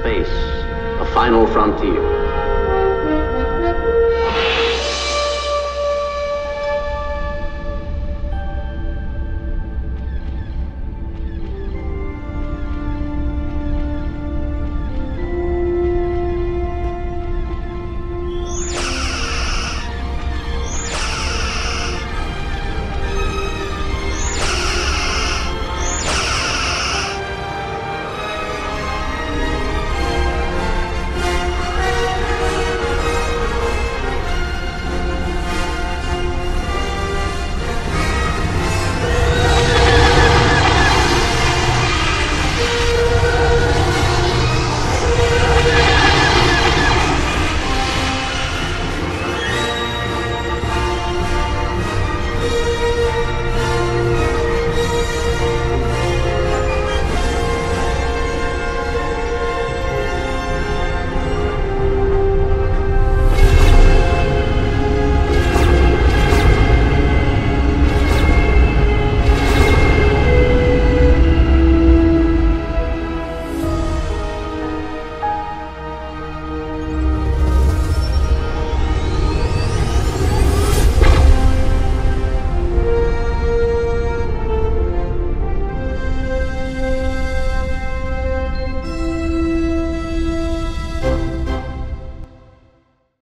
space, a final frontier. Bye.